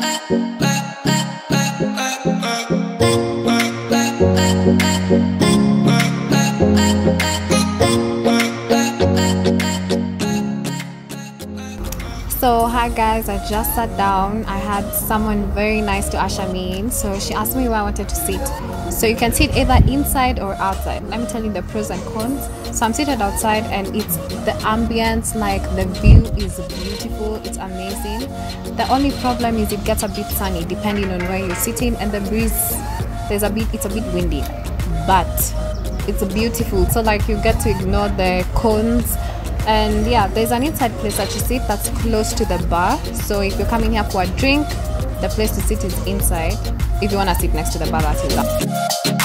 Bye. Guys, I just sat down. I had someone very nice to usher me in. So she asked me where I wanted to sit. So you can sit either inside or outside. Let me tell you the pros and cons. So I'm seated outside and it's the ambience, like the view is beautiful, it's amazing. The only problem is it gets a bit sunny depending on where you're sitting and the breeze there's a bit it's a bit windy. But it's beautiful. So like you get to ignore the cons and yeah there's an inside place that you sit that's close to the bar so if you're coming here for a drink the place to sit is inside. If you want to sit next to the bar that's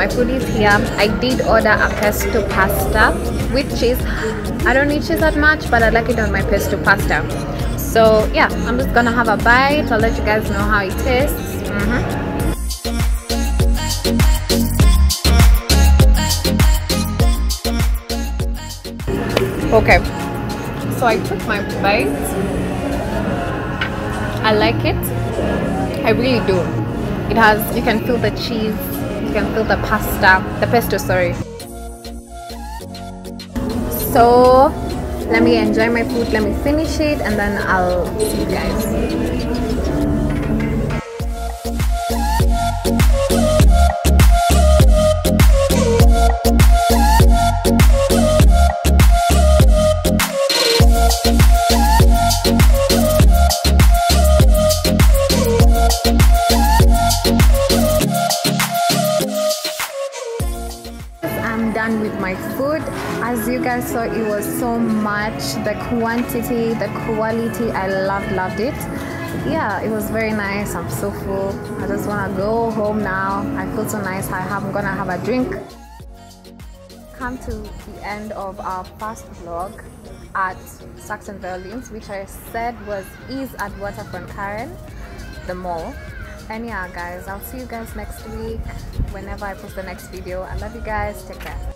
my food is here i did order a pesto pasta with cheese i don't need cheese that much but i like it on my pesto pasta. So yeah i'm just gonna have a bite. I'll let you guys know how it tastes. Mm -hmm. okay so i took my bite i like it. I really do. It has you can feel the cheese you can feel the pasta the pesto sorry. So let me enjoy my food let me finish it and then i'll see you guys done with my food. As you guys saw it was so much. The quantity the quality i loved loved it. Yeah it was very nice. I'm so full. I just want to go home now. I feel so nice. I am gonna have a drink. Come to the end of our first vlog at Sax and Violin, which I said was is at Waterfront Karen, the mall. And yeah guys i'll see you guys next week whenever i post the next video. I love you guys. Take care